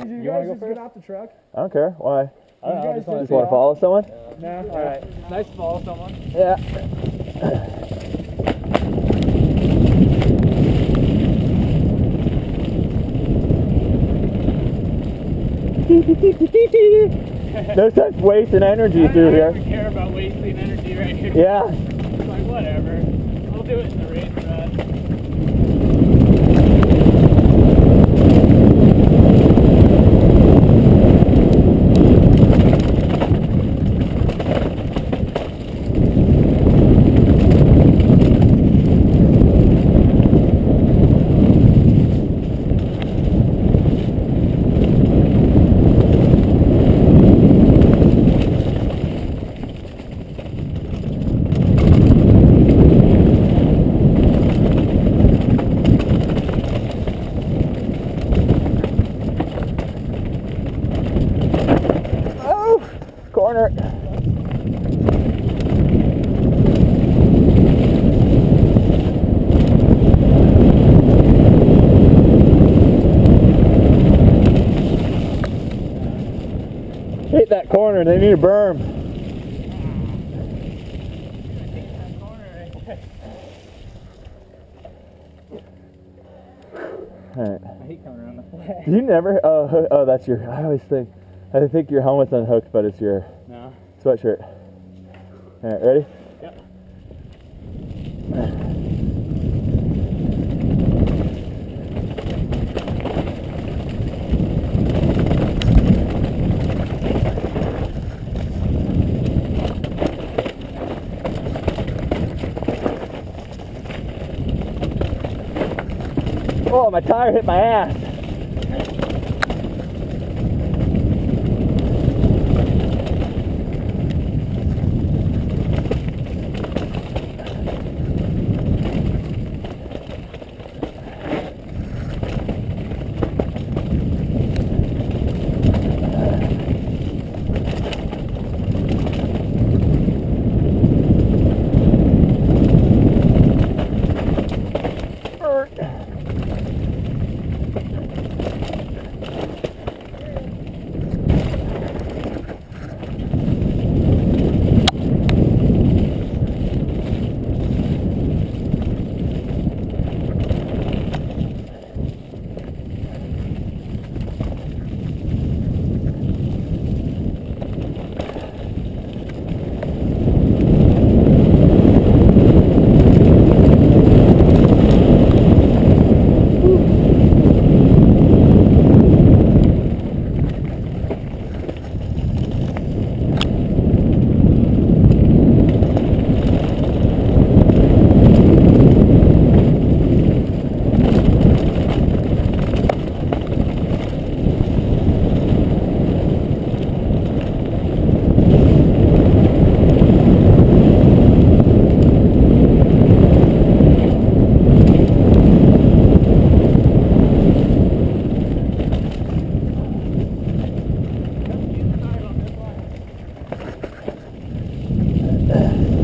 Did you, You guys go just get off the truck? I don't care. Why? I don't know, I just wanna Just see want to follow someone? No. All right. Nice to follow someone. Yeah. no waste and energy through here. I don't care about wasting energy right here. Yeah. It's like whatever. We'll do it in the race run. Oh, corner. Hit that corner. They need a berm. All right. I hate coming around the flag. You never. Oh, oh, that's your. I always think. I think your helmet's unhooked, but it's your. Sweatshirt. All right, ready? Yep. Oh, my tire hit my ass. Yeah.